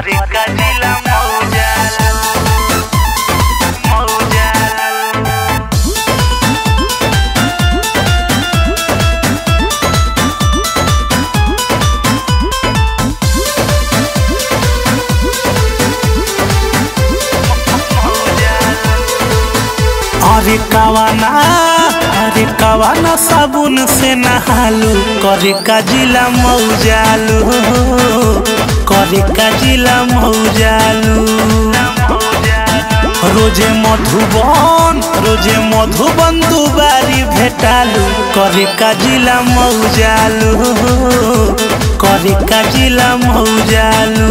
करे का जिला मौजाल अरे कवाना अरे कवाना, साबुन से नहालू करे का जिला मौजालू करे का जिला मौजालू रोज़े मधुबन रोज़े मधुबन दुबारी भेटालू करे का जिला मौजालू करे का जिला मौजालू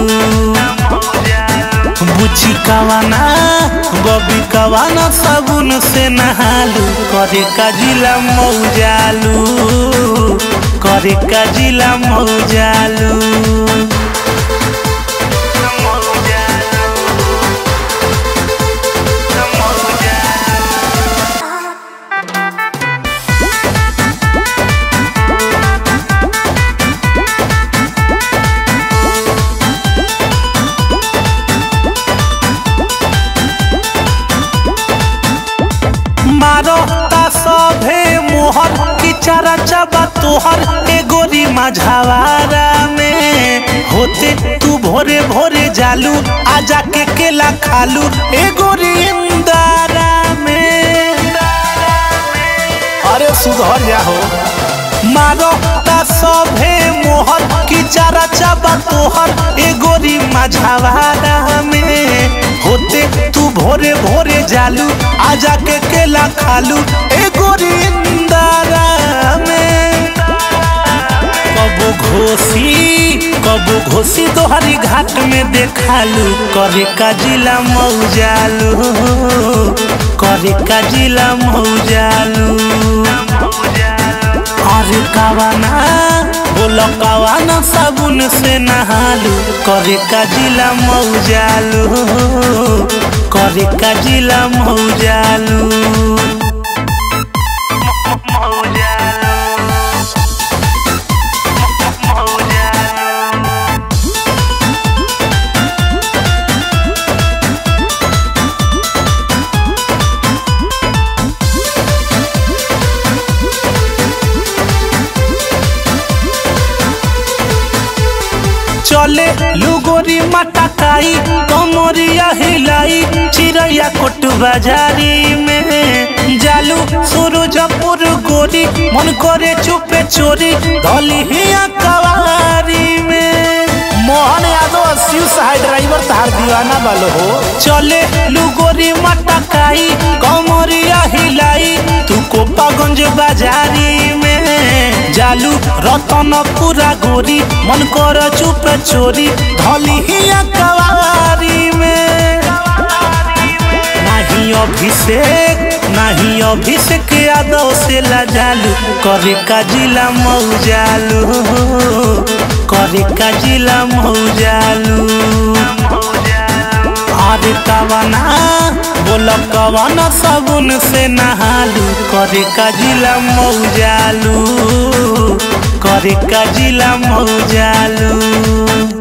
बुची कवाना बबी कवाना साबुन से नहालू करे का जिला चारा चाबा तोहर ए गोरी माझावारा में। होते तू भोरे भोरे जालू आजा के केला खालू ए गोरी इंदारा में। अरे सुधर जा हो। मारो ता सभे मोहर की चारा चाबा तोहर ए गोरी माझावारा में। होते तू भोरे भोरे जालू आजा के केला खालू ए घोसी तोहरी घाट में देखालू, करे का जिला मौजालू, करे का जिला मौजालू। अरे कवाना, बोलो कवाना, साबुन से नहालू, करे का जिला मौजालू, करे का जिला मौजालू। चले लुगोरी मटकाई कमरिया हिलाई चिड़ैया कोट बाजारी में। जालू सूरजपुर गोरी मन करे चुपे चोरी धली हिया कवारी में। मोहन यादव शिव सहाय ड्राइवर तहार दीवाना बालो हो। चले लुगोरी मटकाई कमरिया हिलाई तू कोपागंज बाजारी में रतन पूरा गोरी, मन कर चुप चोरी, धली कवारी में। नहीं अभिषेक नहीं अभिषेक यादव से लजालू, करे का जिला मौजालू करे बोल कवना साबुन से नहालू। करे जिला मऊजालू करे जिला मौजालू।